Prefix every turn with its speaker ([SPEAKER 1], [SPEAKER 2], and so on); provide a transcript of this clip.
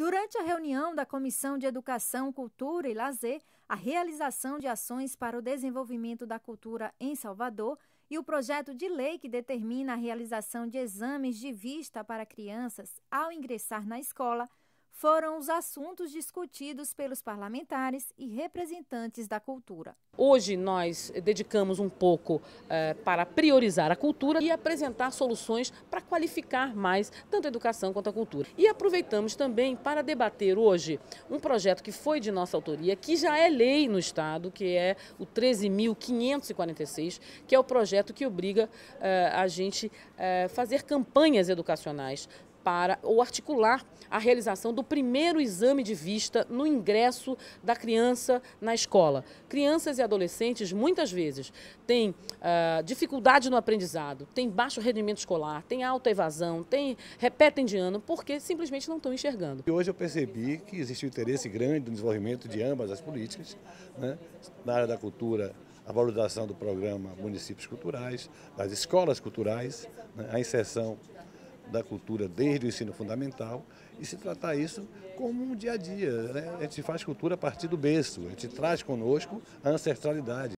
[SPEAKER 1] Durante a reunião da Comissão de Educação, Cultura e Lazer, a realização de ações para o desenvolvimento da cultura em Salvador e o projeto de lei que determina a realização de exames de vista para crianças ao ingressar na escola foram os assuntos discutidos pelos parlamentares e representantes da cultura.
[SPEAKER 2] Hoje nós dedicamos um pouco eh, para priorizar a cultura e apresentar soluções para qualificar mais tanto a educação quanto a cultura. E aproveitamos também para debater hoje um projeto que foi de nossa autoria, que já é lei no Estado, que é o 13.546, que é o projeto que obriga eh, a gente eh, fazer campanhas educacionais para ou articular a realização do primeiro exame de vista no ingresso da criança na escola. Crianças e adolescentes muitas vezes têm uh, dificuldade no aprendizado, têm baixo rendimento escolar, têm alta evasão, têm, repetem de ano porque simplesmente não estão enxergando.
[SPEAKER 3] E hoje eu percebi que existe um interesse grande no desenvolvimento de ambas as políticas, né? na área da cultura a valorização do programa Municípios Culturais, das escolas culturais, né? a inserção da cultura desde o ensino fundamental e se tratar isso como um dia a dia. Né? A gente faz cultura a partir do berço, a gente traz conosco a ancestralidade.